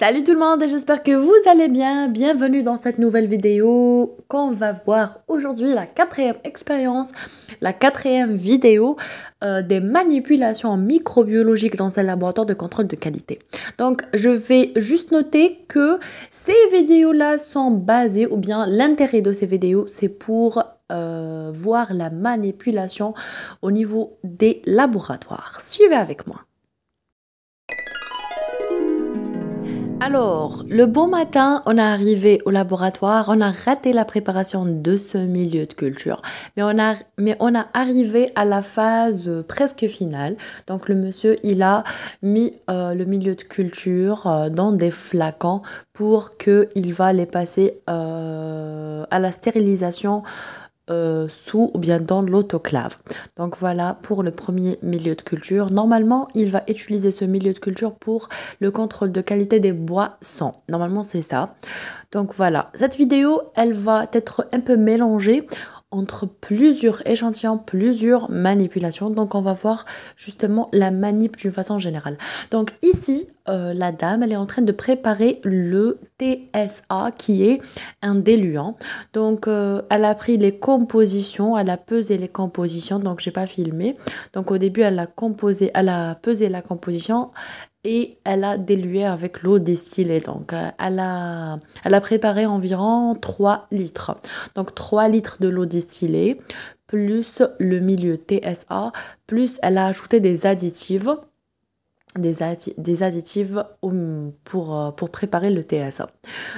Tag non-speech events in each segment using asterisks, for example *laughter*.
Salut tout le monde, j'espère que vous allez bien. Bienvenue dans cette nouvelle vidéo qu'on va voir aujourd'hui la quatrième expérience, la quatrième vidéo euh, des manipulations microbiologiques dans un laboratoire de contrôle de qualité. Donc je vais juste noter que ces vidéos-là sont basées, ou bien l'intérêt de ces vidéos, c'est pour euh, voir la manipulation au niveau des laboratoires. Suivez avec moi. Alors, le bon matin, on est arrivé au laboratoire, on a raté la préparation de ce milieu de culture, mais on a, mais on a arrivé à la phase presque finale. Donc, le monsieur, il a mis euh, le milieu de culture euh, dans des flacons pour qu'il va les passer euh, à la stérilisation euh, sous ou bien dans l'autoclave. Donc voilà pour le premier milieu de culture. Normalement, il va utiliser ce milieu de culture pour le contrôle de qualité des boissons. Normalement, c'est ça. Donc voilà, cette vidéo, elle va être un peu mélangée entre plusieurs échantillons, plusieurs manipulations. Donc on va voir justement la manip d'une façon générale. Donc ici, euh, la dame, elle est en train de préparer le TSA qui est un diluant. Donc euh, elle a pris les compositions, elle a pesé les compositions, donc j'ai pas filmé. Donc au début, elle a composé, elle a pesé la composition et elle a dilué avec l'eau distillée. Donc, euh, elle, a, elle a préparé environ 3 litres. Donc, 3 litres de l'eau distillée, plus le milieu TSA, plus elle a ajouté des additifs. Des, additifs pour, euh, pour préparer le TSA.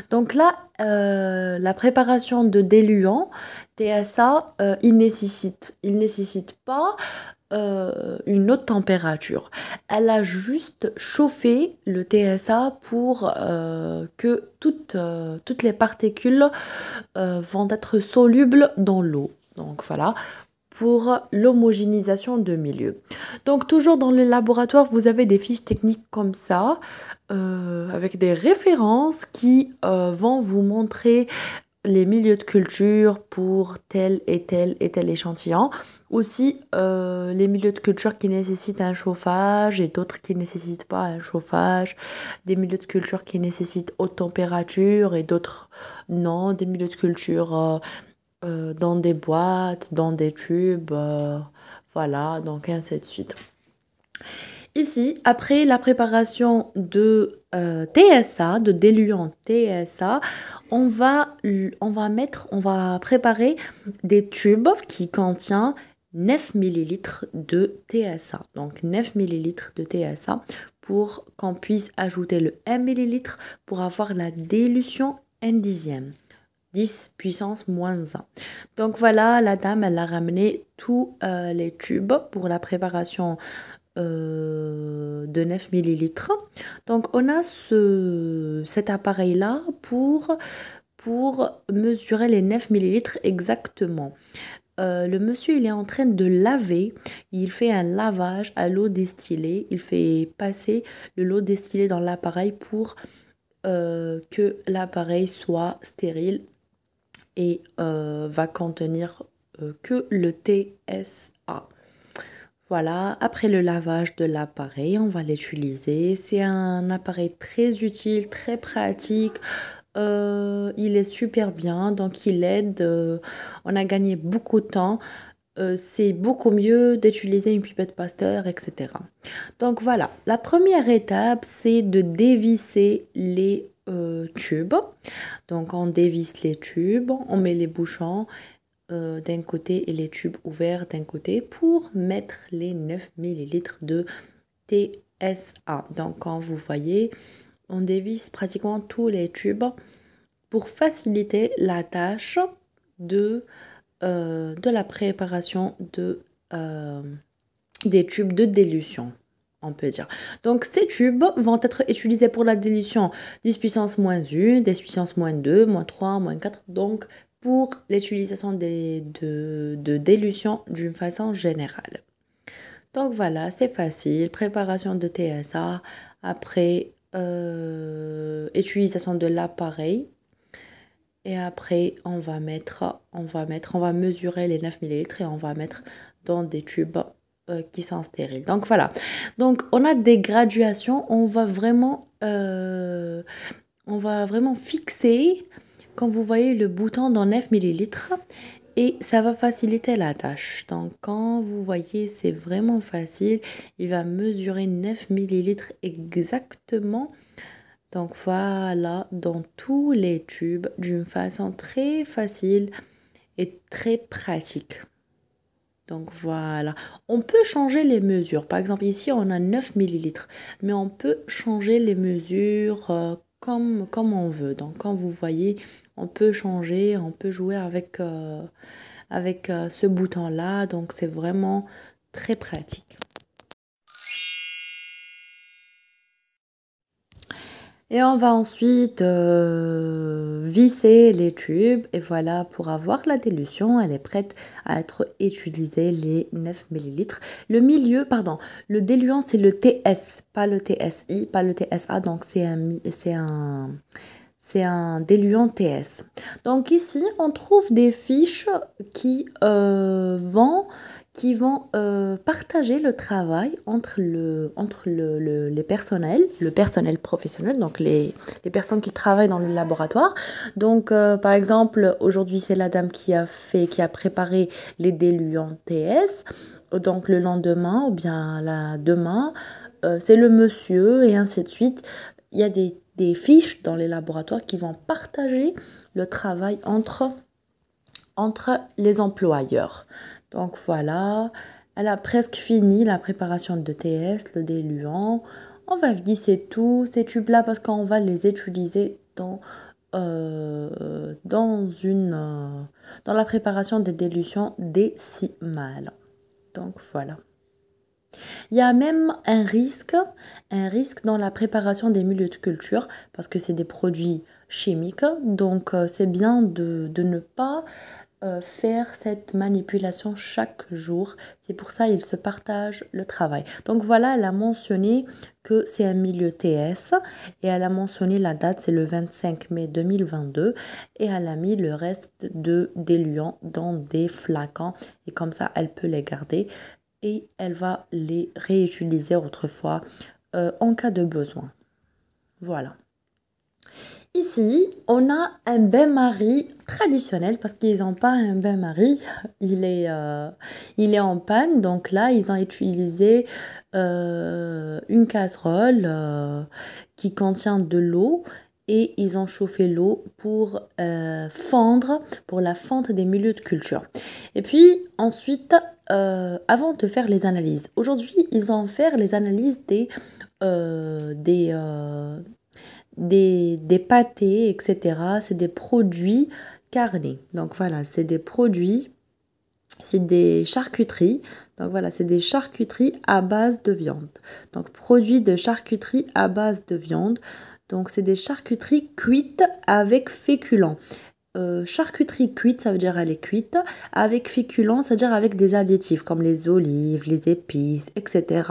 Donc là, euh, la préparation de diluant TSA, il nécessite, il nécessite pas euh, une autre température. Elle a juste chauffé le TSA pour euh, que toutes, euh, toutes les particules vont être solubles dans l'eau. Donc voilà, pour l'homogénéisation de milieu. Donc toujours dans le laboratoire, vous avez des fiches techniques comme ça, avec des références qui vont vous montrer les milieux de culture pour tel et tel et tel échantillon. Aussi, euh, les milieux de culture qui nécessitent un chauffage et d'autres qui ne nécessitent pas un chauffage. Des milieux de culture qui nécessitent haute température et d'autres non. Des milieux de culture euh, euh, dans des boîtes, dans des tubes. voilà, donc ainsi de suite. Ici, après la préparation de euh, TSA, de diluant TSA, on va, on va mettre, on va préparer des tubes qui contiennent 9 ml de TSA. Donc 9 ml de TSA pour qu'on puisse ajouter le 1 ml pour avoir la dilution 1 dixième. 10 puissance moins 1. Donc voilà, la dame, elle a ramené tous euh, les tubes pour la préparation euh, de 9 millilitres. Donc on a ce, cet appareil-là pour, pour mesurer les 9 millilitres exactement. Euh, le monsieur il est en train de laver, il fait un lavage à l'eau distillée, il fait passer le l'eau distillée dans l'appareil pour que l'appareil soit stérile et va contenir que le TSA. Voilà, après le lavage de l'appareil, on va l'utiliser. C'est un appareil très utile, très pratique. Euh, il est super bien, donc il aide. Euh, on a gagné beaucoup de temps. Euh, c'est beaucoup mieux d'utiliser une pipette Pasteur, etc. Donc voilà, la première étape, c'est de dévisser les tubes. Donc on dévisse les tubes, on met les bouchons euh, d'un côté et les tubes ouverts d'un côté pour mettre les 9 ml de TSA. Donc quand vous voyez, on dévisse pratiquement tous les tubes pour faciliter la tâche de, euh, de la préparation de, euh, des tubes de dilution on peut dire. Donc ces tubes vont être utilisés pour la dilution 10 puissance moins 1, 10 puissance moins 2, moins 3, moins 4. Donc pour l'utilisation de, de dilution d'une façon générale. Donc voilà, c'est facile. Préparation de TSA, après euh, utilisation de l'appareil. Et après, on va mettre, on va mettre, on va mesurer les 9 ml et on va mettre dans des tubes euh, qui sont stériles. Donc voilà. Donc on a des graduations. On va vraiment, euh, on va vraiment fixer quand vous voyez le bouton dans 9 millilitres et ça va faciliter la tâche. Donc quand vous voyez, c'est vraiment facile. Il va mesurer 9 millilitres exactement. Donc voilà, dans tous les tubes, d'une façon très facile et très pratique. Donc voilà, on peut changer les mesures. Par exemple, ici, on a 9 millilitres, mais on peut changer les mesures euh, comme, on veut. Donc quand vous voyez, on peut changer, on peut jouer avec, euh, euh, ce bouton-là. Donc c'est vraiment très pratique. Et on va ensuite euh, visser les tubes. Et voilà, pour avoir la dilution, elle est prête à être utilisée, les 9 ml. Le milieu, pardon, le diluant, c'est le TS, pas le TSI, pas le TSA. Donc, c'est un, c'est un, diluant TS. Donc ici, on trouve des fiches qui euh, vont qui vont euh, partager le travail entre, le, entre le, les personnels, le personnel professionnel, donc les, les, personnes qui travaillent dans le laboratoire. Donc, euh, par exemple, aujourd'hui, c'est la dame qui a fait, qui a préparé les diluants TS. Donc, le lendemain, ou bien la demain, euh, c'est le monsieur, et ainsi de suite. Il y a des, des fiches dans les laboratoires qui vont partager le travail entre entre les employeurs. Donc voilà, elle a presque fini la préparation de TS, le diluant. On va visser tous ces tubes-là parce qu'on va les utiliser dans, euh, euh, la préparation des dilutions décimales. Donc voilà. Il y a même un risque, un risque dans la préparation des milieux de culture parce que c'est des produits chimiques. Donc euh, c'est bien de ne pas euh, faire cette manipulation chaque jour. C'est pour ça qu'ils se partagent le travail. Donc voilà, elle a mentionné que c'est un milieu TS et elle a mentionné la date, c'est le 25 mai 2022 et elle a mis le reste de diluants dans des flacons et comme ça elle peut les garder et elle va les réutiliser autrefois euh, en cas de besoin. Voilà. Ici, on a un bain-marie traditionnel parce qu'ils n'ont pas un bain-marie. Il, est, euh, il est en panne. Donc là, ils ont utilisé euh, une casserole euh, qui contient de l'eau et ils ont chauffé l'eau pour fendre, pour la fente des milieux de culture. Et puis ensuite, avant de faire les analyses, aujourd'hui, ils ont fait les analyses des, des des, des pâtés, etc. C'est des produits carnés. Donc voilà, c'est des produits, c'est des charcuteries. Donc voilà, c'est des charcuteries à base de viande. Donc produits de charcuterie à base de viande. Donc c'est des charcuteries cuites avec féculents. Euh, charcuterie cuite, ça veut dire elle est cuite, avec féculents, c'est-à-dire avec des additifs comme les olives, les épices, etc.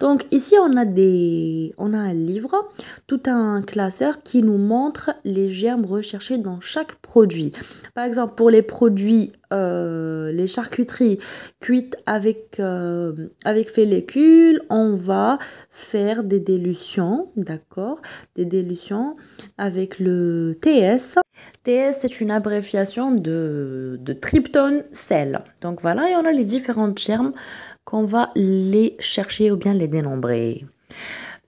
Donc ici on a des, on a un livre, tout un classeur qui nous montre les germes recherchés dans chaque produit. Par exemple pour les produits euh, les charcuteries cuites avec, euh, avec félicule, on va faire des dilutions, d'accord Des dilutions avec le TS. TS, c'est une abréviation de, de tryptone sel. Donc voilà, et on a les différentes germes qu'on va les chercher ou bien les dénombrer.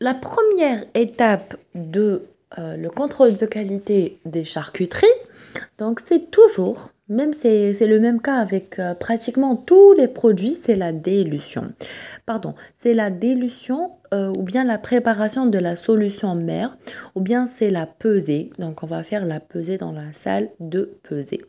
La première étape de euh, le contrôle de qualité des charcuteries, donc c'est toujours, même c'est le même cas avec euh, pratiquement tous les produits, c'est la dilution. Pardon, c'est la dilution euh, ou bien la préparation de la solution mère ou bien c'est la pesée. Donc on va faire la pesée dans la salle de pesée.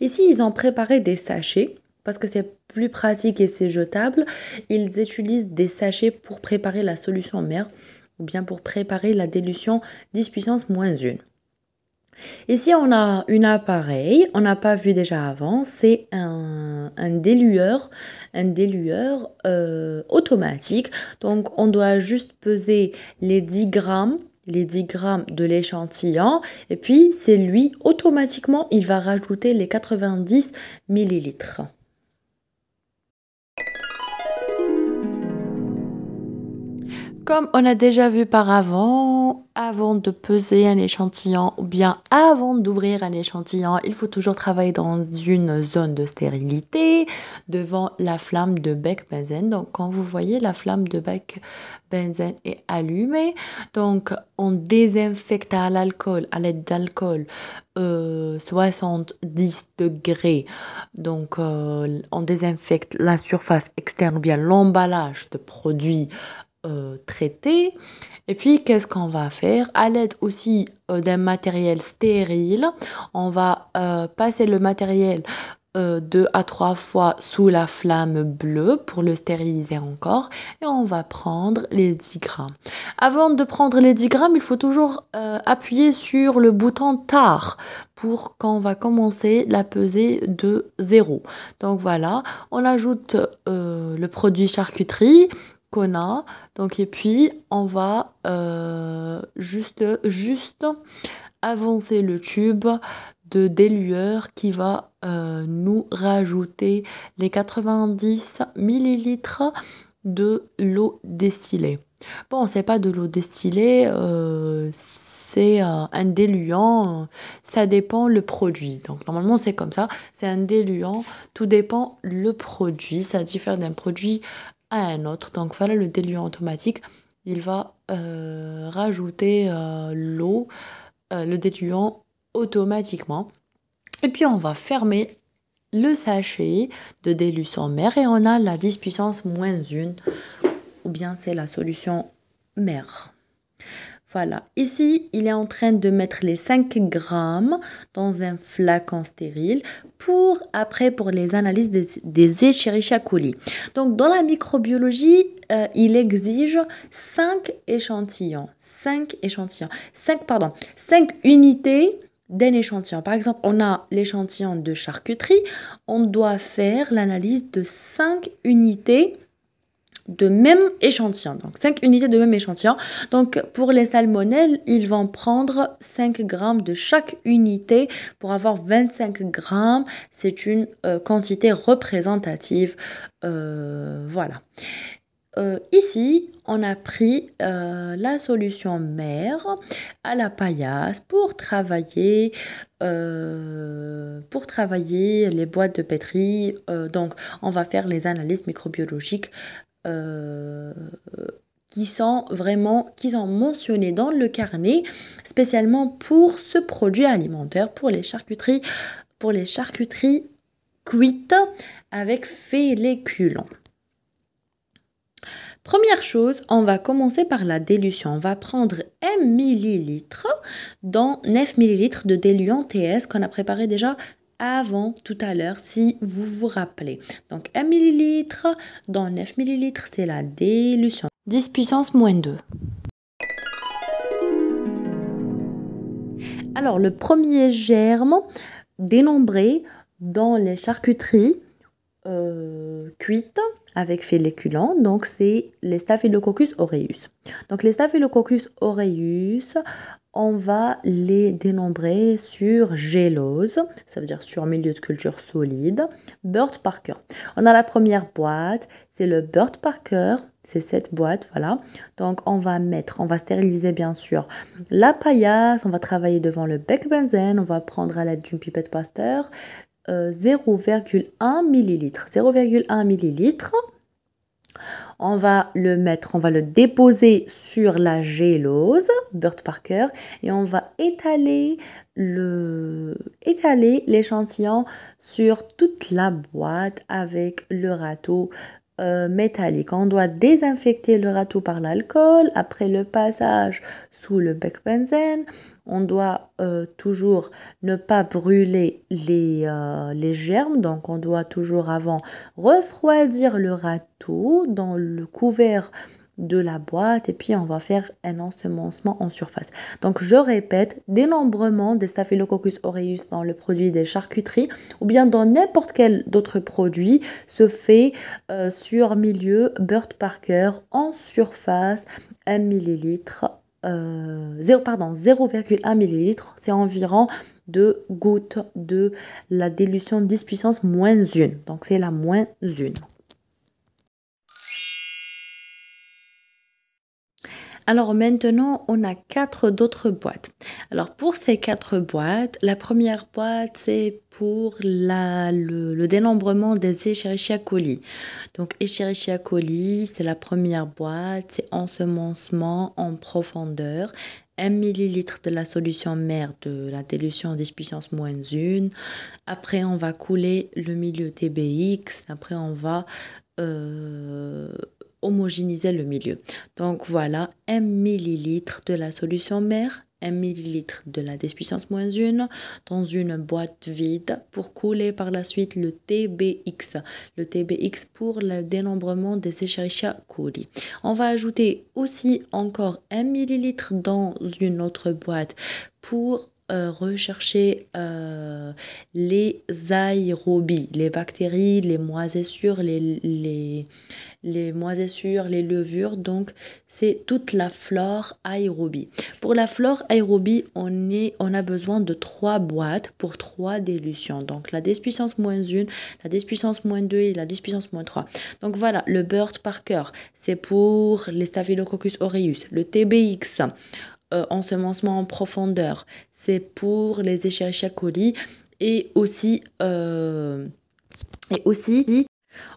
Ici, ils ont préparé des sachets parce que c'est plus pratique et c'est jetable. Ils utilisent des sachets pour préparer la solution mère ou bien pour préparer la dilution 10 puissance moins 1. Ici, on a un appareil, on n'a pas vu déjà avant, c'est un, un, dilueur, un euh, automatique. Donc, on doit juste peser les 10 grammes les 10 grammes de l'échantillon et puis c'est lui automatiquement il va rajouter les 90 millilitres. Comme on a déjà vu par avant, avant de peser un échantillon ou bien avant d'ouvrir un échantillon, il faut toujours travailler dans une zone de stérilité devant la flamme de bec benzène. Donc quand vous voyez la flamme de bec benzène est allumée, donc on désinfecte à l'alcool, à l'aide d'alcool, 70 euh, degrés. Donc euh, on désinfecte la surface externe ou bien l'emballage de produits euh, traité. Et puis, qu'est-ce qu'on va faire? À l'aide aussi euh, d'un matériel stérile, on va euh, passer le matériel deux à trois fois sous la flamme bleue pour le stériliser encore. Et on va prendre les 10 grammes. Avant de prendre les 10 grammes, il faut toujours appuyer sur le bouton tard pour quand on va commencer la pesée de 0. Donc voilà, on ajoute le produit charcuterie Donc, et puis, on va euh, juste, juste avancer le tube de délueur qui va euh, nous rajouter les 90 millilitres de l'eau destillée. Bon, c'est pas de l'eau destillée, euh, c'est un déluant, ça dépend le produit. Donc normalement c'est comme ça, c'est un déluant, tout dépend le produit, ça diffère d'un produit un autre. Donc voilà le diluant automatique. Il va euh, rajouter euh, l'eau, euh, le diluant automatiquement. Et puis on va fermer le sachet de dilution mère et on a la 10 puissance moins 1 ou bien c'est la solution mère. Voilà, ici, il est en train de mettre les 5 grammes dans un flacon stérile pour après pour les analyses des, des Escherichia. Donc dans la microbiologie, euh, il exige 5 échantillons, 5 échantillons, 5 pardon, 5 unités d'un échantillon. Par exemple, on a l'échantillon de charcuterie, on doit faire l'analyse de 5 unités de même échantillon. Donc 5 unités de même échantillon. Donc pour les salmonelles, ils vont prendre 5 grammes de chaque unité pour avoir 25 grammes. C'est une euh, quantité représentative. Euh, voilà. Euh, ici, on a pris la solution mère à la paillasse pour travailler, pour travailler les boîtes de pétri. donc, on va faire les analyses microbiologiques qui sont vraiment qui sont mentionnés dans le carnet spécialement pour ce produit alimentaire pour les charcuteries pour les charcuteries cuites avec féliculants. Première chose, on va commencer par la dilution. On va prendre 1 millilitre dans 9 millilitres de diluant TS qu'on a préparé déjà avant tout à l'heure si vous vous rappelez. Donc 1 ml dans 9 ml, c'est la dilution. 10 puissance moins 2. Alors le premier germe dénombré dans les charcuteries euh, cuites avec féliculants, donc c'est les Staphylococcus aureus. Donc les Staphylococcus aureus, on va les dénombrer sur gélose, ça veut dire sur milieu de culture solide, Burt Parker. On a la première boîte, c'est le Burt Parker, c'est cette boîte, voilà. Donc on va mettre, on va stériliser bien sûr la paillasse, on va travailler devant le bec benzène, on va prendre à l'aide d'une pipette Pasteur 0,1 ml. 0,1 ml on va le mettre, on va le déposer sur la gélose, Burt Parker, et on va étaler le étaler l'échantillon sur toute la boîte avec le râteau euh, métallique. On doit désinfecter le râteau par l'alcool après le passage sous le bec benzène. On doit euh, toujours ne pas brûler les, euh, les germes, donc on doit toujours avant refroidir le râteau dans le couvert de la boîte et puis on va faire un ensemencement en surface. Donc je répète, dénombrement des Staphylococcus aureus dans le produit des charcuteries ou bien dans n'importe quel autre produit se fait euh, sur milieu Burt Parker en surface 1 millilitre 0, pardon, 0,1 ml, c'est environ deux gouttes de la dilution 10 puissance moins 1. Donc c'est la moins 1. Alors maintenant, on a quatre d'autres boîtes. Alors pour ces quatre boîtes, la première boîte, c'est pour la, le, dénombrement des Escherichia coli. Donc Escherichia coli, c'est la première boîte, c'est ensemencement en profondeur. 1 ml de la solution mère de la dilution 10 puissance moins 1. Après, on va couler le milieu TBX. Après, on va euh, homogénéiser le milieu. Donc voilà, 1 ml de la solution mère, 1 ml de la 10 puissance moins 1 dans une boîte vide pour couler par la suite le TBX. Le TBX pour le dénombrement des Escherichia coli. On va ajouter aussi encore 1 ml dans une autre boîte pour euh, rechercher euh, les aérobies, les bactéries, les moisissures, les, les, les moisissures, les levures. Donc, c'est toute la flore aérobie. Pour la flore aérobie, on, est, on a besoin de trois boîtes pour trois dilutions. Donc, la 10 puissance moins 1, la 10 puissance moins 2 et la 10 puissance moins 3. Donc, voilà, le Bird Parker, c'est pour les Staphylococcus aureus. Le TBX, euh, ensemencement en profondeur, c'est pour les Escherichia coli et aussi, euh, et aussi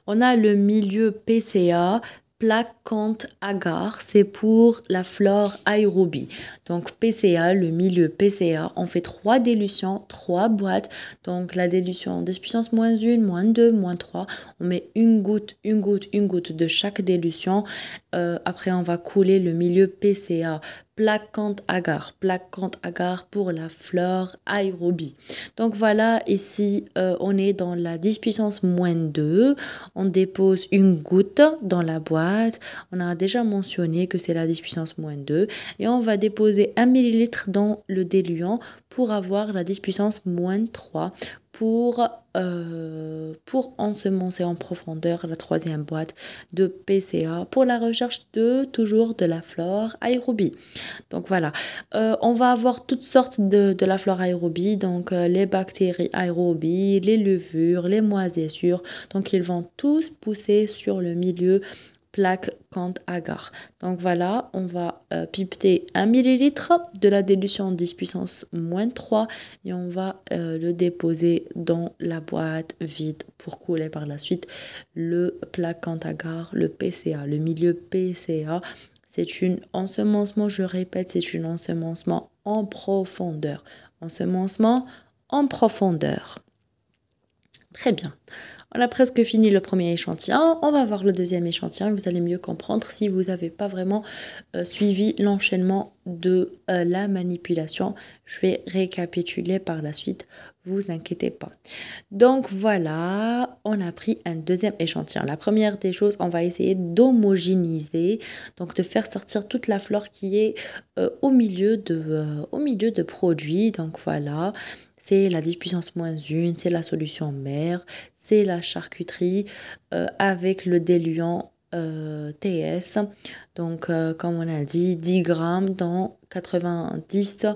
on a le milieu PCA Placante agar, c'est pour la flore aérobie. Donc PCA, le milieu PCA, on fait trois dilutions, trois boîtes. Donc la dilution de puissance moins 1, moins 2, moins 3. On met une goutte, une goutte, une goutte de chaque dilution. Euh, après, on va couler le milieu PCA plaquante agar, plaquante agar pour la flore aérobie. Donc voilà, ici euh, on est dans la 10 puissance moins 2. On dépose une goutte dans la boîte. On a déjà mentionné que c'est la 10 puissance moins 2. Et on va déposer 1 ml dans le diluant pour avoir la 10 puissance moins 3 pour, euh, pour ensemencer en profondeur la troisième boîte de PCA pour la recherche de toujours de la flore aérobie. Donc voilà, euh, on va avoir toutes sortes de, la flore aérobie, donc euh, les bactéries aérobies, les levures, les moisissures. Donc ils vont tous pousser sur le milieu plaque Kant agar. Donc voilà, on va euh, pipeter 1 ml de la dilution 10 puissance moins 3 et on va euh, le déposer dans la boîte vide pour couler par la suite le plaque Kant agar, le PCA, le milieu PCA. C'est une ensemencement, je répète, c'est une ensemencement en profondeur. Ensemencement en profondeur. Très bien. On a presque fini le premier échantillon. On va voir le deuxième échantillon. Vous allez mieux comprendre si vous n'avez pas vraiment euh, suivi l'enchaînement de euh, la manipulation. Je vais récapituler par la suite. Vous inquiétez pas. Donc voilà, on a pris un deuxième échantillon. La première des choses, on va essayer d'homogénéiser, donc de faire sortir toute la flore qui est euh, au milieu de au milieu de produits. Donc voilà, c'est la 10 puissance moins 1, c'est la solution mère, c'est la charcuterie euh, avec le diluant euh, TS. Donc, euh, comme on a dit, 10 grammes dans 90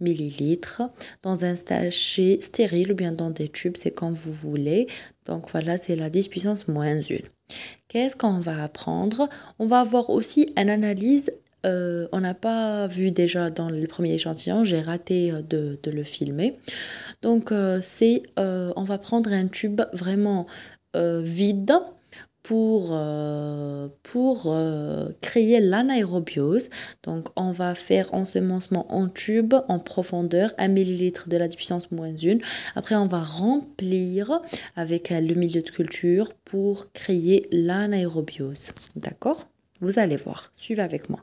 millilitres dans un sachet stérile ou bien dans des tubes, c'est comme vous voulez. Donc, voilà, c'est la 10 puissance moins 1. Qu'est-ce qu'on va apprendre? On va avoir aussi une analyse on n'a pas vu déjà dans le premier échantillon, j'ai raté de, le filmer. Donc euh, c'est, on va prendre un tube vraiment vide pour, pour créer l'anaérobiose. Donc on va faire ensemencement en tube en profondeur, 1 ml de la puissance moins 1. Après on va remplir avec le milieu de culture pour créer l'anaérobiose. D'accord? Vous allez voir, suivez avec moi.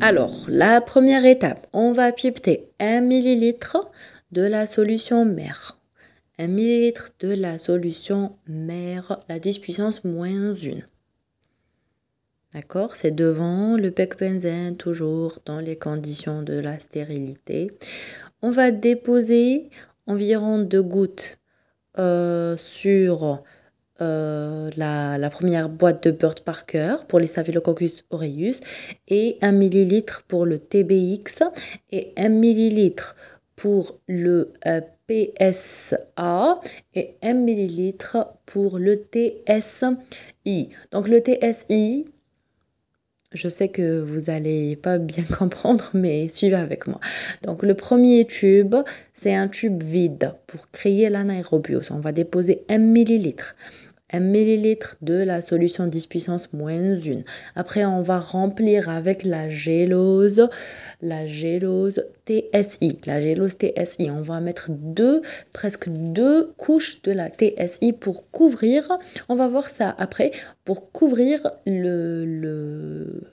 Alors, la première étape, on va pipeter 1 ml de la solution mère. 1 ml de la solution mère, la 10 puissance moins 1. D'accord? C'est devant le bec benzène, toujours dans les conditions de la stérilité. On va déposer environ 2 gouttes euh, sur euh, la, première boîte de Bird Parker pour les Staphylococcus aureus et 1 ml pour le TBX et 1 ml pour le euh, PSA et 1 ml pour le TSI. Donc le TSI, je sais que vous n'allez pas bien *laughs* comprendre, mais suivez avec moi. Donc le premier tube, c'est un tube vide pour créer l'anaérobiose. On va déposer 1 millilitre. 1 millilitre de la solution 10 puissance moins 1. Après, on va remplir avec la gélose, la gélose TSI, la gélose TSI. On va mettre deux, presque deux couches de la TSI pour couvrir, on va voir ça après, pour couvrir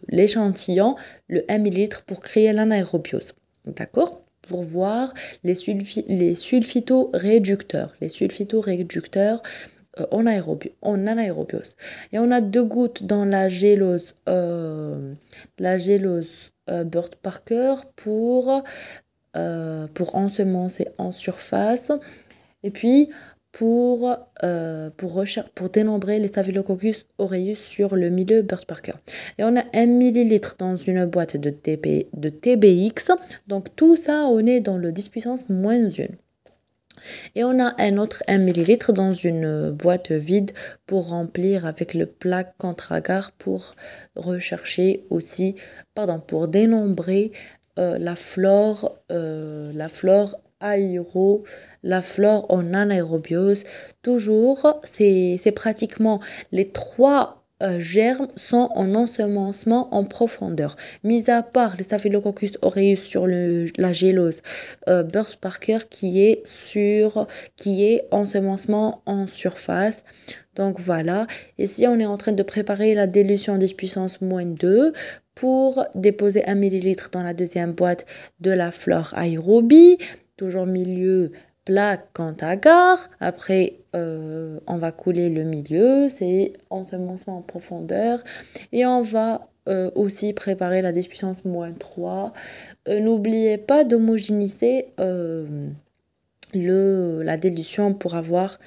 l'échantillon, le, le 1 millilitre pour créer l'anaérobiose. D'accord? Pour voir les, sulfi les sulfito-réducteurs. Les sulfito-réducteurs, euh, en, anaérobiose. Et on a deux gouttes dans la gélose, euh, la gélose euh, Parker pour, pour ensemencer en surface. Et puis pour, pour, pour dénombrer les Staphylococcus aureus sur le milieu Bird Parker. Et on a 1 millilitre dans une boîte de, de TBX. Donc tout ça, on est dans le 10 puissance moins 1. Et on a un autre 1 ml dans une boîte vide pour remplir avec le plaque contre agar pour rechercher aussi, pardon, pour dénombrer euh, la flore, euh, la flore aéro, la flore en anaérobiose. Toujours, c'est pratiquement les trois euh, germes sont en ensemencement en profondeur. Mis à part les Staphylococcus aureus sur la gélose euh, Burst Parker qui est sur qui est ensemencement en surface. Donc voilà. Ici, on est en train de préparer la dilution des puissance moins 2 pour déposer un millilitre dans la deuxième boîte de la flore aérobie. Toujours milieu plaque quant à gare. Après, euh, on va couler le milieu, c'est ensemencement en profondeur. Et on va euh, aussi préparer la 10 puissance moins 3. Euh, n'oubliez pas d'homogénéiser la dilution pour avoir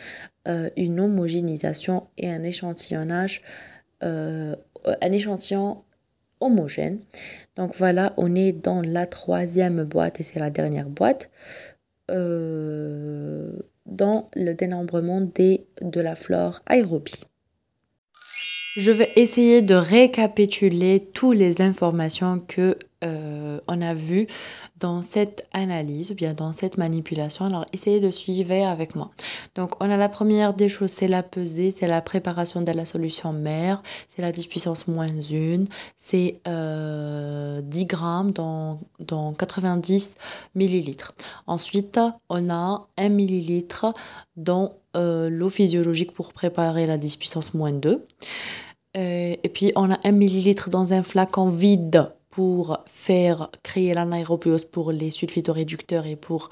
une homogénéisation et un échantillonnage, un échantillon homogène. Donc voilà, on est dans la troisième boîte et c'est la dernière boîte. Euh, dans le dénombrement des, de la flore aérobie. Je vais essayer de récapituler toutes les informations que euh, on a vues dans cette analyse ou bien dans cette manipulation. Alors essayez de suivre avec moi. Donc on a la première des choses, c'est la pesée, c'est la préparation de la solution mère, c'est la 10 puissance moins 1, c'est 10 euh, grammes dans, dans 90 millilitres. Ensuite on a 1 millilitre dans euh, l'eau physiologique pour préparer la 10 puissance moins 2. Euh, et puis on a un millilitre dans un flacon vide pour faire créer l'anaérobiose pour les sulfitoréducteurs et pour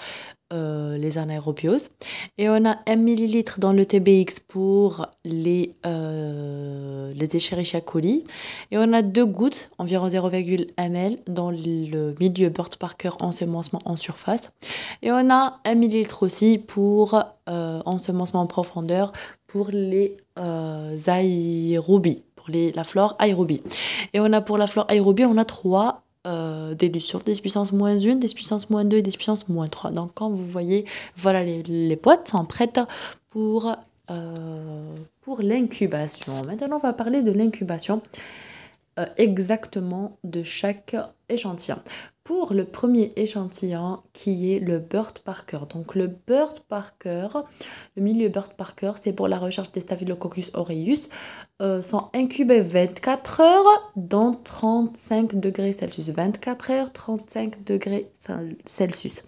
euh, les anaérobioses. Et on a un millilitre dans le TBX pour les, euh, les Escherichia coli. Et on a deux gouttes, environ 0,1 ml, dans le milieu Burt Parker ensemencement en surface. Et on a un millilitre aussi pour euh, ensemencement en profondeur pour les euh, aérobies la flore aérobie. Et on a pour la flore aérobie, on a trois euh, dilutions, des puissances moins 1, des puissances moins 2 et des puissances moins 3. Donc quand vous voyez, voilà, les, les boîtes sont prêtes pour, euh, pour l'incubation. Maintenant, on va parler de l'incubation euh, exactement de chaque échantillon pour le premier échantillon qui est le Bird Parker. Donc le Bird Parker, le milieu Bird Parker, c'est pour la recherche des Staphylococcus aureus, euh, sont incubés 24 heures dans 35 degrés Celsius. 24 heures, 35 degrés Celsius.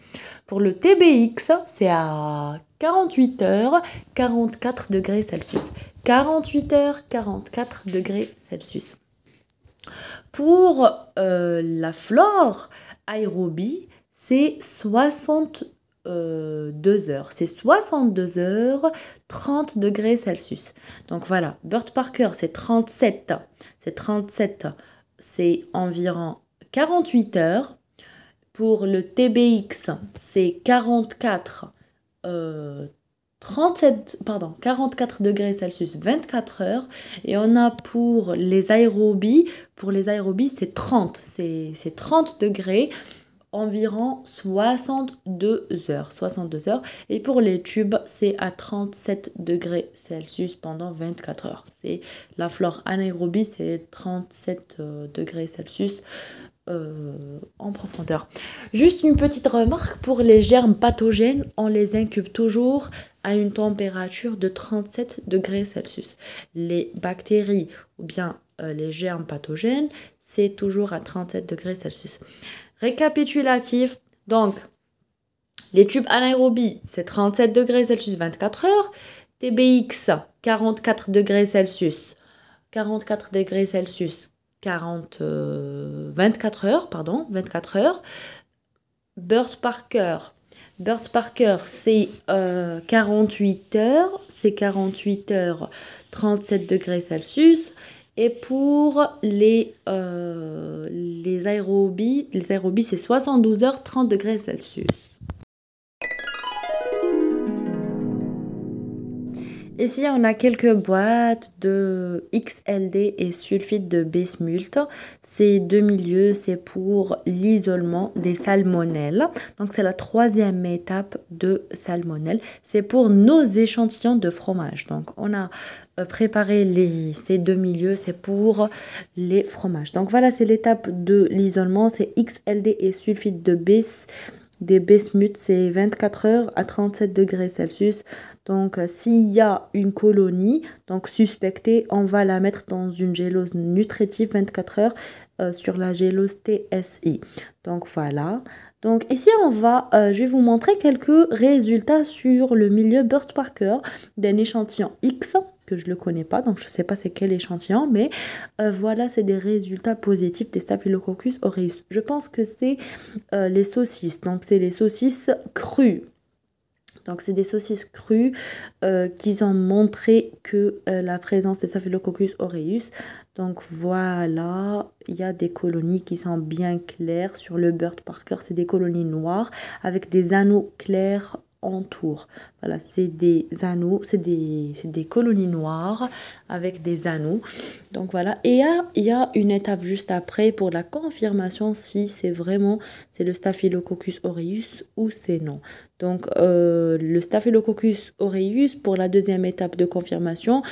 Pour le TBX, c'est à 48 heures, 44 degrés Celsius. 48 heures, 44 degrés Celsius. Pour la flore, aérobie, c'est 62 heures. C'est 62 heures, 30 degrés Celsius. Donc voilà, Burt Parker, c'est 37. C'est 37, c'est environ 48 heures. Pour le TBX, c'est 44, 37, pardon, 44 degrés Celsius, 24 heures. Et on a pour les aérobies, pour les aérobies, c'est 30, c'est 30 degrés environ 62 heures. 62 heures. Et pour les tubes, c'est à 37 degrés Celsius pendant 24 heures. C'est la flore anaérobie, c'est 37 euh, degrés Celsius euh, en profondeur. Juste une petite remarque pour les germes pathogènes, on les incube toujours une température de 37 degrés Celsius. Les bactéries ou bien euh, les germes pathogènes, c'est toujours à 37 degrés Celsius. Récapitulatif, donc les tubes anaérobies, c'est 37 degrés Celsius 24 heures. TBX, 44 degrés Celsius. 44 degrés Celsius 40, 24 euh, heures, pardon, 24 heures. Burst Parker, Burst Parker, c'est 48 euh, heures, c'est 48 heures, 37 degrés Celsius. Et pour les, euh, aérobies, les aérobies, c'est 72 heures, 30 degrés Celsius. Ici, on a quelques boîtes de XLD et sulfite de bismuth. Ces deux milieux, c'est pour l'isolement des salmonelles. Donc, c'est la troisième étape de salmonelle. C'est pour nos échantillons de fromage. Donc, on a euh, préparé les, ces deux milieux, c'est pour les fromages. Donc, voilà, c'est l'étape de l'isolement. C'est XLD et sulfite de bis des bismuth, c'est 24 heures à 37 degrés Celsius. Donc, euh, s'il y a une colonie, donc suspectée, on va la mettre dans une gélose nutritive 24 heures euh, sur la gélose TSI. Donc, voilà. Donc, ici, on va, euh, je vais vous montrer quelques résultats sur le milieu Burt Parker d'un échantillon X que je ne le connais pas, donc je ne sais pas c'est quel échantillon, mais euh, voilà, c'est des résultats positifs des Staphylococcus aureus. Je pense que c'est euh, les saucisses, donc c'est les saucisses crues. Donc, c'est des saucisses crues euh, qui ont montré que la présence des Staphylococcus aureus. Donc, voilà, il y a des colonies qui sont bien claires sur le Bird Parker. C'est des colonies noires avec des anneaux clairs entoure. Voilà, c'est des anneaux, c'est des, des, colonies noires avec des anneaux. Donc voilà, et il y a, une étape juste après pour la confirmation si c'est vraiment c'est le Staphylococcus aureus ou c'est non. Donc euh, le Staphylococcus aureus pour la deuxième étape de confirmation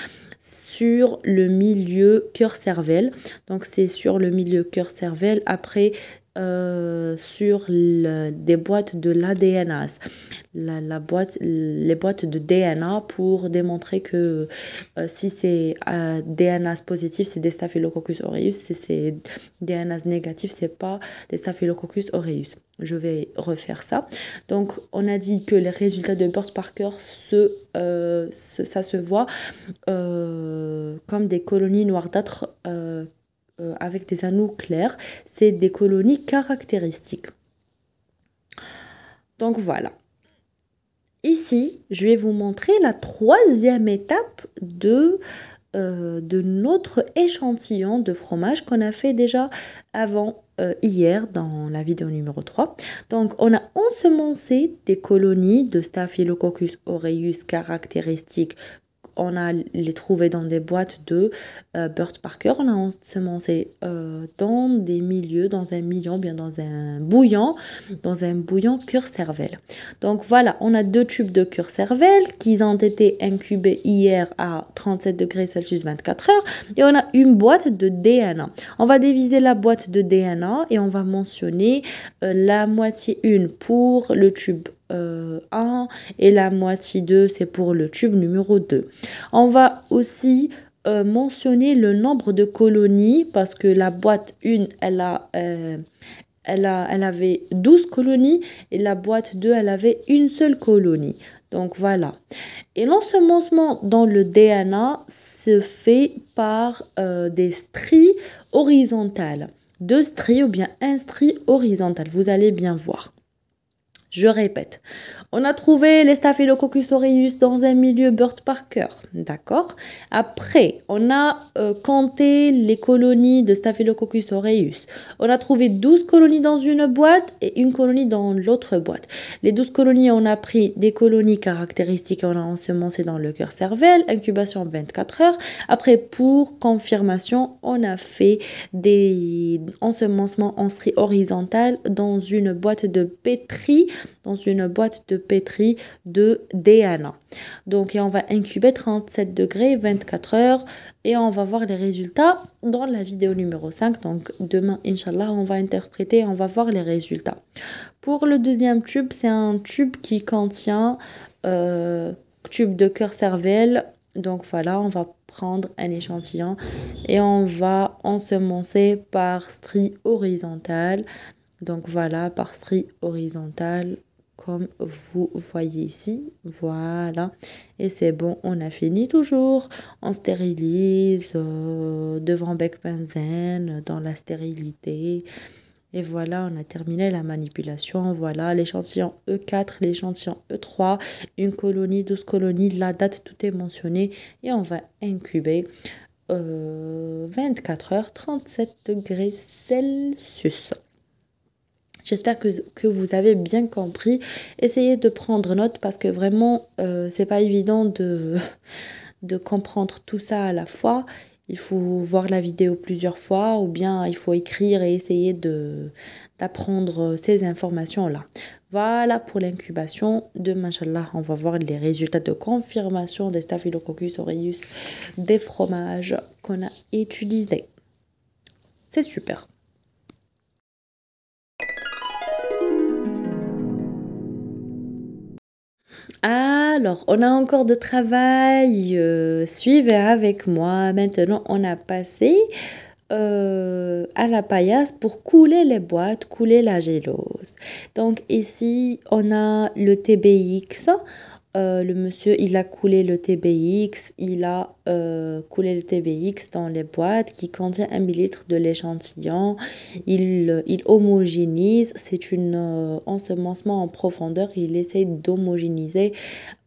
sur le milieu cœur-cervelle. Donc c'est sur le milieu cœur-cervelle. Après, euh, sur des boîtes de l'ADNase, la, la, boîte, les boîtes de DNA pour démontrer que euh, si c'est euh, DNase positif, c'est des Staphylococcus aureus, si c'est DNase négatif, c'est pas des Staphylococcus aureus. Je vais refaire ça. Donc, on a dit que les résultats de Burst Parker, se, ça se voit comme des colonies noirâtres euh, avec des anneaux clairs. C'est des colonies caractéristiques. Donc voilà. Ici, je vais vous montrer la troisième étape de, euh, de notre échantillon de fromage qu'on a fait déjà avant euh, hier dans la vidéo numéro 3. Donc, on a ensemencé des colonies de Staphylococcus aureus caractéristiques on a les trouvé dans des boîtes de euh, Burt Parker. On a ensemencé dans des milieux, dans un million, bien dans un bouillon, dans un bouillon cure-cervelle. Donc voilà, on a deux tubes de cure-cervelle qui ont été incubés hier à 37 degrés Celsius 24 heures. Et on a une boîte de DNA. On va diviser la boîte de DNA et on va mentionner euh, la moitié une pour le tube 1 euh, et la moitié 2 c'est pour le tube numéro 2. On va aussi euh, mentionner le nombre de colonies parce que la boîte 1 elle a euh, elle, a, elle avait 12 colonies et la boîte 2 elle avait une seule colonie. Donc voilà. Et l'ensemencement dans le DNA se fait par des stries horizontales. Deux stries ou bien un strie horizontal. Vous allez bien voir. Je répète, on a trouvé les Staphylococcus aureus dans un milieu Burt Parker, d'accord Après, on a euh, compté les colonies de Staphylococcus aureus. On a trouvé 12 colonies dans une boîte et une colonie dans l'autre boîte. Les 12 colonies, on a pris des colonies caractéristiques, on a ensemencé dans le cœur cervelle, incubation 24 heures. Après, pour confirmation, on a fait des ensemencements en strie horizontale dans une boîte de pétri dans une boîte de pétri de DNA. Donc, on va incuber 37 degrés, 24 heures, et on va voir les résultats dans la vidéo numéro 5. Donc, demain, Inch'Allah, on va interpréter, on va voir les résultats. Pour le deuxième tube, c'est un tube qui contient euh, tube de cœur cervelle. Donc voilà, on va prendre un échantillon et on va ensemencer par strie horizontale. Donc voilà, par strie horizontale, comme vous voyez ici. Voilà. Et c'est bon, on a fini toujours. On stérilise euh, devant bec benzène, dans la stérilité. Et voilà, on a terminé la manipulation. Voilà, l'échantillon E4, l'échantillon E3, une colonie, 12 colonies, la date, tout est mentionné. Et on va incuber 24 euh, heures, 37 degrés Celsius. J'espère que, que, vous avez bien compris. Essayez de prendre note parce que vraiment, euh, c'est pas évident de, *laughs* de comprendre tout ça à la fois. Il faut voir la vidéo plusieurs fois ou bien il faut écrire et essayer d'apprendre ces informations-là. Voilà pour l'incubation de Machallah. On va voir les résultats de confirmation des Staphylococcus aureus des fromages qu'on a utilisés. C'est super. Alors, on a encore de travail. Euh, suivez avec moi. Maintenant, on a passé euh, à la paillasse pour couler les boîtes, couler la gélose. Donc ici, on a le TBX. Euh, le monsieur, il a coulé le TBX, il a euh, coulé le TBX dans les boîtes qui contient un millilitre de l'échantillon. Il, il homogénise, c'est un euh, ensemencement en profondeur. Il essaie d'homogénéiser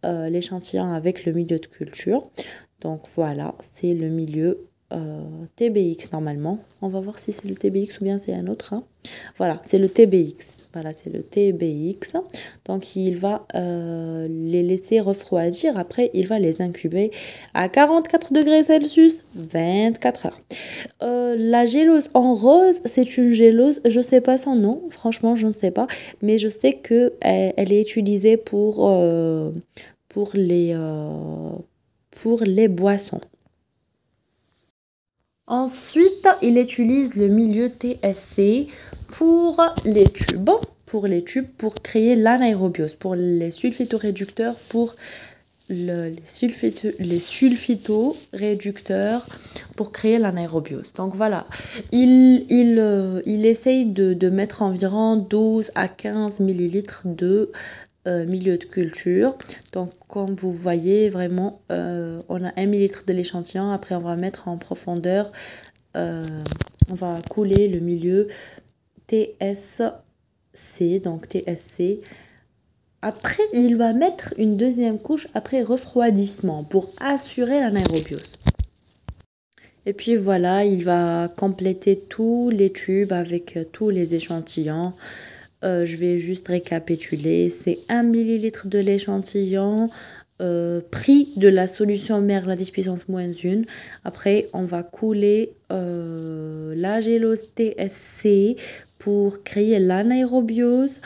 l'échantillon avec le milieu de culture. Donc voilà, c'est le milieu TBX normalement. On va voir si c'est le TBX ou bien c'est un autre. Hein. Voilà, c'est le TBX. Voilà, c'est le TBX. Donc, il va euh, les laisser refroidir. Après, il va les incuber à 44 degrés Celsius, 24 heures. Euh, la gélose en rose, c'est une gélose, je ne sais pas son nom, franchement, je ne sais pas. Mais je sais qu'elle elle est utilisée pour, euh, pour, les, pour les boissons. Ensuite, il utilise le milieu TSC pour les tubes, pour les tubes pour créer l'anaérobiose, pour les sulfitoréducteurs, pour le, les, sulfito, les sulfitoréducteurs pour créer l'anaérobiose. Donc voilà, il, il, euh, il essaye de, de, mettre environ 12 à 15 millilitres de euh, milieu de culture. Donc comme vous voyez vraiment, euh, on a 1 millilitre de l'échantillon. Après on va mettre en profondeur, on va couler le milieu TSC, donc TSC. Après, il va mettre une deuxième couche après refroidissement pour assurer l'anaérobiose. Et puis voilà, il va compléter tous les tubes avec euh, tous les échantillons. Euh, je vais juste récapituler. C'est 1 ml de l'échantillon, euh, prix de la solution mère, la 10 puissance moins 1. Après, on va couler la gélose TSC pour créer l'anaérobiose.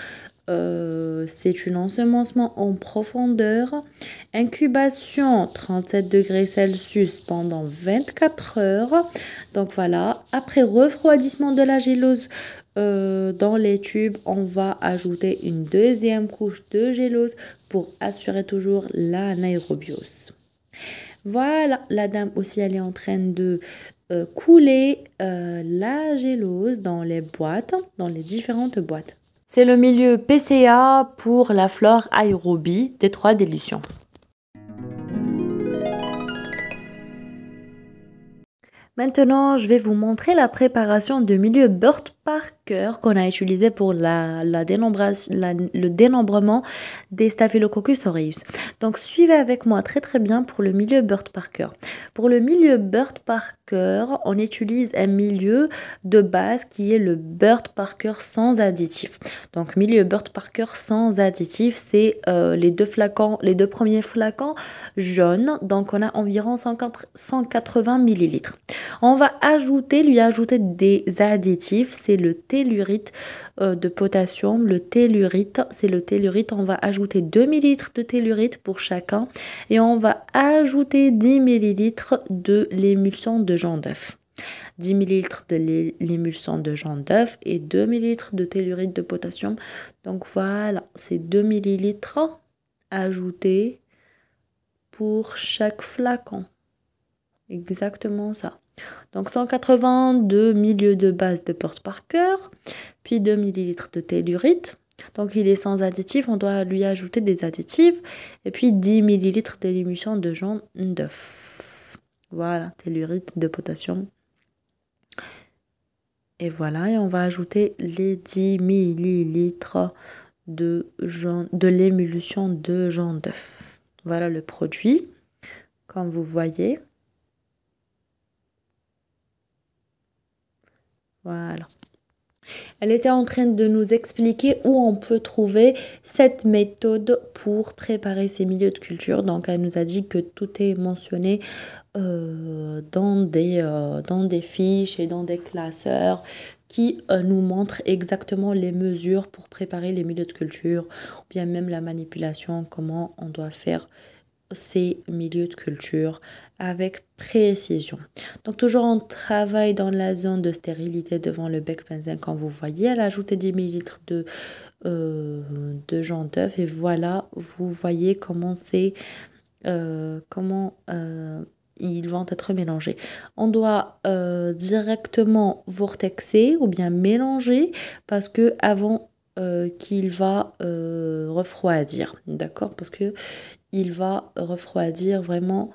Euh, c'est un ensemencement en profondeur. Incubation 37 degrés Celsius pendant 24 heures. Donc voilà, après refroidissement de la gélose euh, dans les tubes, on va ajouter une deuxième couche de gélose pour assurer toujours l'anaérobiose. Voilà, la dame aussi, elle est en train de euh, couler euh, la gélose dans les boîtes, dans les différentes boîtes. C'est le milieu PCA pour la flore aérobie des trois délutions. Maintenant, je vais vous montrer la préparation de milieu Burt Parker qu'on a utilisé pour le dénombrement des Staphylococcus aureus. Donc, suivez avec moi très très bien pour le milieu Burt Parker. Pour le milieu Burt Parker, on utilise un milieu de base qui est le Burt Parker sans additif. Donc, milieu Burt Parker sans additif, c'est euh, les deux flacons, les deux premiers flacons jaunes. Donc, on a environ 180 millilitres. On va ajouter, lui ajouter des additifs. C'est le tellurite euh, de potassium. Le tellurite, c'est le tellurite. On va ajouter 2 ml de tellurite pour chacun. Et on va ajouter 10 ml de l'émulsion de jaune d'œuf. 10 ml de l'émulsion de jaune d'œuf et 2 ml de tellurite de potassium. Donc voilà, c'est 2 ml ajoutés pour chaque flacon. Exactement ça. Donc 182 milieux de base de porte par cœur, puis 2 ml de tellurite. Donc il est sans additif, on doit lui ajouter des additifs. Et puis 10 ml d'émulsion de jaune d'œuf. Voilà, tellurite de potassium. Et voilà, et on va ajouter les 10 ml de, de l'émulsion de jaune d'œuf. Voilà le produit, comme vous voyez. Voilà. Elle était en train de nous expliquer où on peut trouver cette méthode pour préparer ces milieux de culture. Donc elle nous a dit que tout est mentionné euh, dans, des, euh, dans des fiches et dans des classeurs qui euh, nous montrent exactement les mesures pour préparer les milieux de culture ou bien même la manipulation, comment on doit faire ces milieux de culture avec précision. Donc toujours on travaille dans la zone de stérilité devant le bec benzène comme vous voyez. Elle a ajouté 10 ml de, euh, de jaune d'œuf et voilà, vous voyez comment c'est, euh, comment euh, ils vont être mélangés. On doit directement vortexer ou bien mélanger parce que avant qu'il va refroidir, d'accord? Parce que il va refroidir vraiment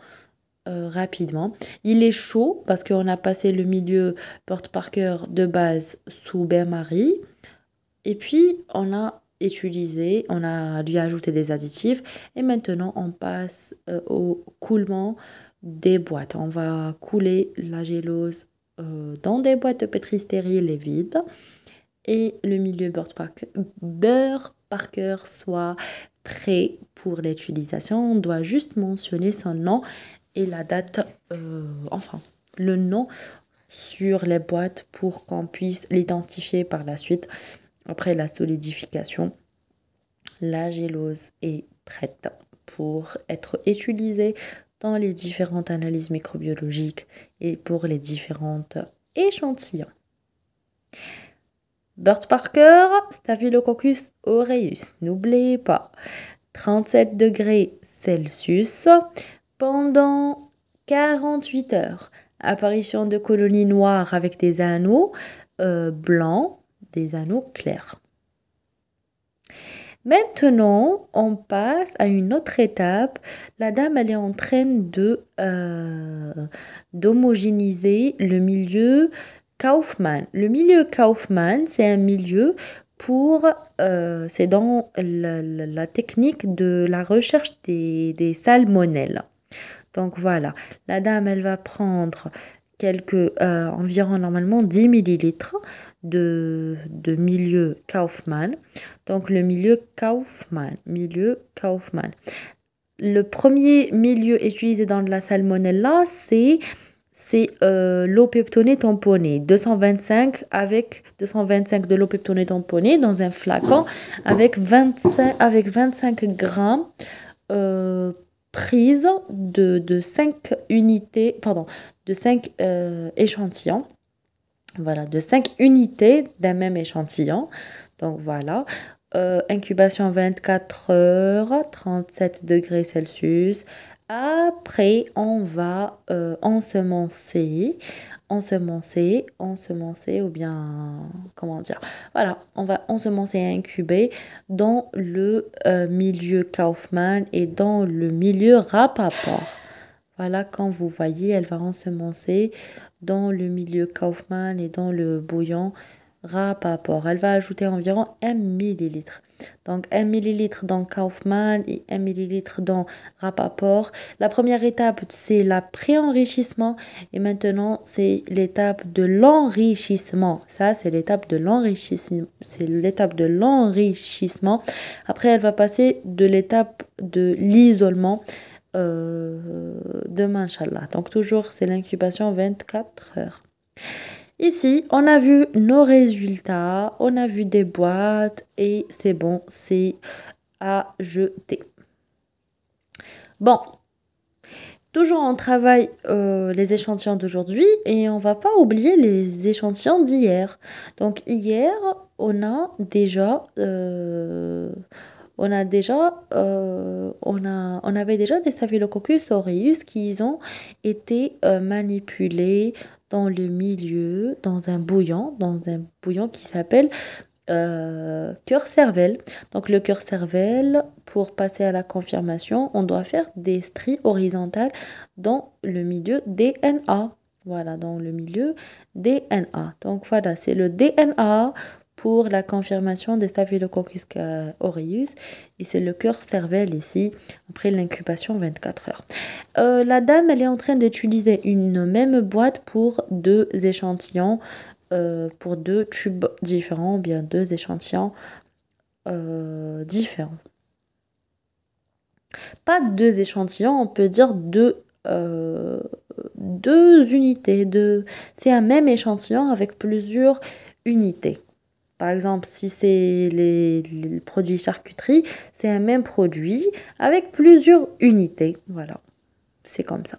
euh, rapidement. Il est chaud parce qu'on a passé le milieu porte-parker de base sous bain-marie. Et puis, on a utilisé, on a lui ajouté des additifs. Et maintenant, on passe euh, au coulement des boîtes. On va couler la gélose euh, dans des boîtes pétri stériles et vides. Et le milieu beurre parker, beurre parker soit prêt pour l'utilisation. On doit juste mentionner son nom et la date, euh, enfin, le nom sur les boîtes pour qu'on puisse l'identifier par la suite. Après la solidification, la gélose est prête pour être utilisée dans les différentes analyses microbiologiques et pour les différentes échantillons. Burt Parker, Staphylococcus aureus. N'oubliez pas, 37 degrés Celsius pendant 48 heures. Apparition de colonies noires avec des anneaux euh, blancs, des anneaux clairs. Maintenant, on passe à une autre étape. La dame, elle est en train de euh, le milieu Kaufmann. Le milieu Kaufmann, c'est un milieu pour, euh, c'est dans la, technique de la recherche des, salmonelles. Donc voilà, la dame, elle va prendre quelques, euh, environ normalement 10 millilitres de, milieu Kaufmann. Donc le milieu Kaufmann, milieu Kaufmann. Le premier milieu utilisé dans la salmonella, c'est c'est euh, l'eau peptonée tamponnée. 225 avec 225 de l'eau peptonée tamponnée dans un flacon avec 25, avec 25 grammes euh, prise de, de 5 unités, pardon, de 5 euh, échantillons. Voilà, de 5 unités d'un même échantillon. Donc voilà. incubation 24 heures, 37 degrés Celsius, après, on va euh, ensemencer, ensemencer, ensemencer, ou bien, comment dire, voilà, on va ensemencer et incuber dans le euh, milieu Kaufmann et dans le milieu Rapaport. Voilà, quand vous voyez, elle va ensemencer dans le milieu Kaufmann et dans le bouillon Rapaport. Elle va ajouter environ 1 millilitre. Donc 1 millilitre dans Kaufmann et 1 millilitre dans Rapaport. La première étape, c'est la pré-enrichissement et maintenant, c'est l'étape de l'enrichissement. Ça, c'est l'étape de l'enrichissement. C'est l'étape de l'enrichissement. Après, elle va passer de l'étape de l'isolement. Euh, demain, Inch'Allah. Donc toujours, c'est l'incubation 24 heures. Ici, on a vu nos résultats, on a vu des boîtes et c'est bon, c'est à jeter. Bon, toujours on travaille euh, les échantillons d'aujourd'hui et on va pas oublier les échantillons d'hier. Donc hier, on a déjà... Euh, on a déjà, euh, on, a, on avait déjà des Staphylococcus aureus qui ont été manipulés dans le milieu, dans un bouillon, dans un bouillon qui s'appelle euh, cœur cervelle. Donc le cœur cervelle, pour passer à la confirmation, on doit faire des stries horizontales dans le milieu DNA. Voilà, dans le milieu DNA. Donc voilà, c'est le DNA pour la confirmation des Staphylococcus aureus. Et c'est le cœur cervelle ici, après l'incubation 24 heures. Euh, la dame, elle est en train d'utiliser une même boîte pour deux échantillons, euh, pour deux tubes différents, bien deux échantillons euh, différents. Pas deux échantillons, on peut dire deux, deux unités. De... C'est un même échantillon avec plusieurs unités. Par exemple, si c'est les, produits charcuterie, c'est un même produit avec plusieurs unités. Voilà, c'est comme ça.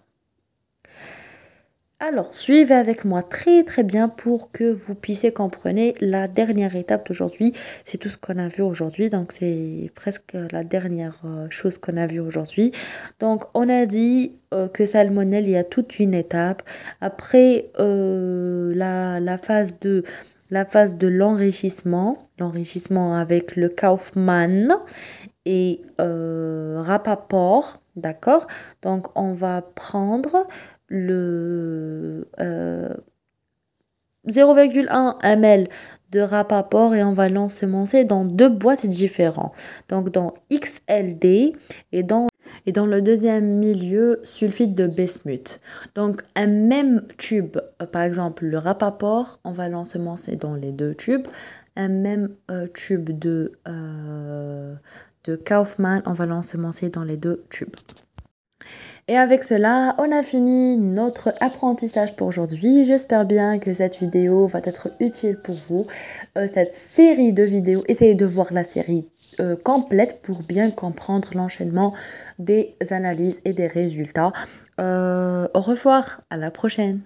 Alors, suivez avec moi très très bien pour que vous puissiez comprendre la dernière étape d'aujourd'hui. C'est tout ce qu'on a vu aujourd'hui, donc c'est presque la dernière euh, chose qu'on a vu aujourd'hui. Donc, on a dit euh, que salmonelle, il y a toute une étape. Après euh, la, la phase de la phase de l'enrichissement, l'enrichissement avec le Kaufmann et euh, Rapaport, d'accord? Donc on va prendre le 0,1 euh, ml de Rapaport et on va l'ensemencer dans deux boîtes différentes. Donc dans XLD et dans et dans le deuxième milieu, sulfite de bismuth. Donc un même tube, euh, par exemple le Rapaport, on va l'ensemencer dans les deux tubes. Un même euh, tube de, euh, de Kaufmann, on va l'ensemencer dans les deux tubes. Et avec cela, on a fini notre apprentissage pour aujourd'hui. J'espère bien que cette vidéo va être utile pour vous. Cette série de vidéos, essayez de voir la série complète pour bien comprendre l'enchaînement des analyses et des résultats. Euh, au revoir, à la prochaine.